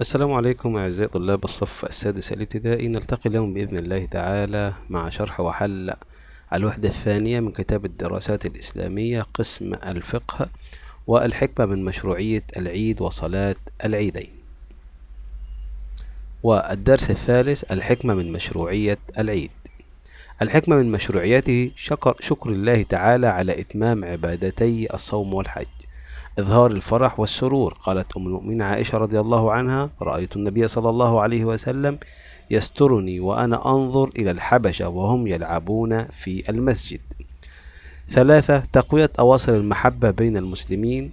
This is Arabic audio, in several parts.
السلام عليكم أعزائي طلاب الصف السادس الابتدائي. نلتقي اليوم بإذن الله تعالى مع شرح وحل الوحدة الثانية من كتاب الدراسات الإسلامية قسم الفقه والحكمة من مشروعية العيد وصلاة العيدين. والدرس الثالث الحكمة من مشروعية العيد. الحكمة من مشروعيته شكر, شكر الله تعالى على إتمام عبادتي الصوم والحج. إظهار الفرح والسرور قالت أم المؤمنين عائشة رضي الله عنها رأيت النبي صلى الله عليه وسلم يسترني وأنا أنظر إلى الحبشة وهم يلعبون في المسجد. ثلاثة تقوية أواصر المحبة بين المسلمين.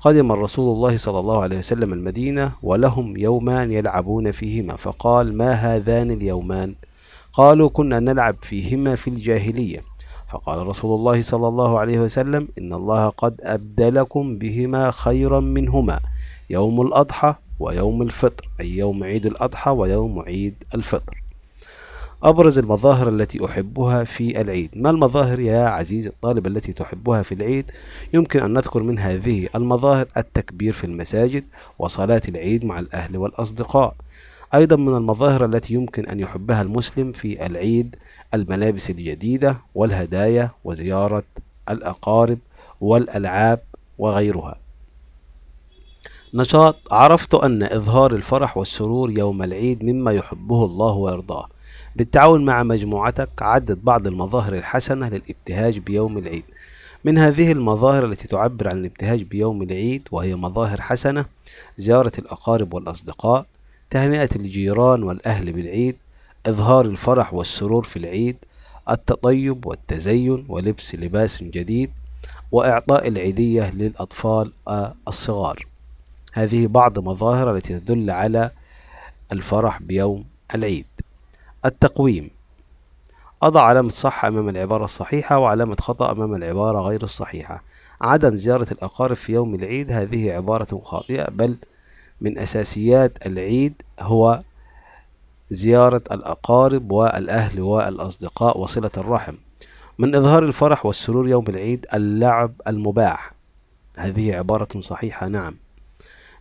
قدم الرسول الله صلى الله عليه وسلم المدينة ولهم يومان يلعبون فيهما فقال ما هذان اليومان؟ قالوا كنا نلعب فيهما في الجاهلية. فقال رسول الله صلى الله عليه وسلم إن الله قد أبدلكم بهما خيرا منهما يوم الأضحى ويوم الفطر أي يوم عيد الأضحى ويوم عيد الفطر. أبرز المظاهر التي أحبها في العيد. ما المظاهر يا عزيزي الطالب التي تحبها في العيد؟ يمكن أن نذكر من هذه المظاهر التكبير في المساجد وصلاة العيد مع الأهل والأصدقاء. أيضا من المظاهر التي يمكن أن يحبها المسلم في العيد الملابس الجديدة والهدايا وزيارة الأقارب والألعاب وغيرها. نشاط عرفت أن إظهار الفرح والسرور يوم العيد مما يحبه الله ويرضاه. بالتعاون مع مجموعتك عدد بعض المظاهر الحسنة للإبتهاج بيوم العيد. من هذه المظاهر التي تعبر عن الإبتهاج بيوم العيد وهي مظاهر حسنة زيارة الأقارب والأصدقاء تهنئة الجيران والأهل بالعيد إظهار الفرح والسرور في العيد التطيب والتزين ولبس لباس جديد وإعطاء العيدية للأطفال الصغار. هذه بعض مظاهر التي تدل على الفرح بيوم العيد. التقويم. أضع علامة صح أمام العبارة الصحيحة وعلامة خطأ أمام العبارة غير الصحيحة. عدم زيارة الأقارب في يوم العيد هذه عبارة خاطئة بل من أساسيات العيد هو زيارة الأقارب والأهل والأصدقاء وصلة الرحم. من إظهار الفرح والسرور يوم العيد اللعب المباح. هذه عبارة صحيحة نعم.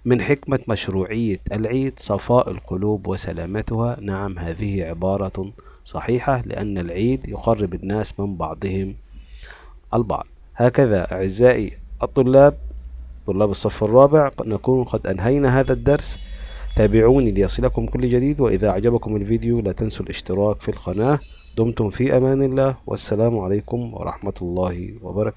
من حكمة مشروعية العيد صفاء القلوب وسلامتها. نعم هذه عبارة صحيحة لأن العيد يقرب الناس من بعضهم البعض. هكذا أعزائي الطلاب طلاب الصف الرابع نكون قد أنهينا هذا الدرس. تابعوني ليصلكم كل جديد وإذا أعجبكم الفيديو لا تنسوا الاشتراك في القناة. دمتم في أمان الله والسلام عليكم ورحمة الله وبركاته.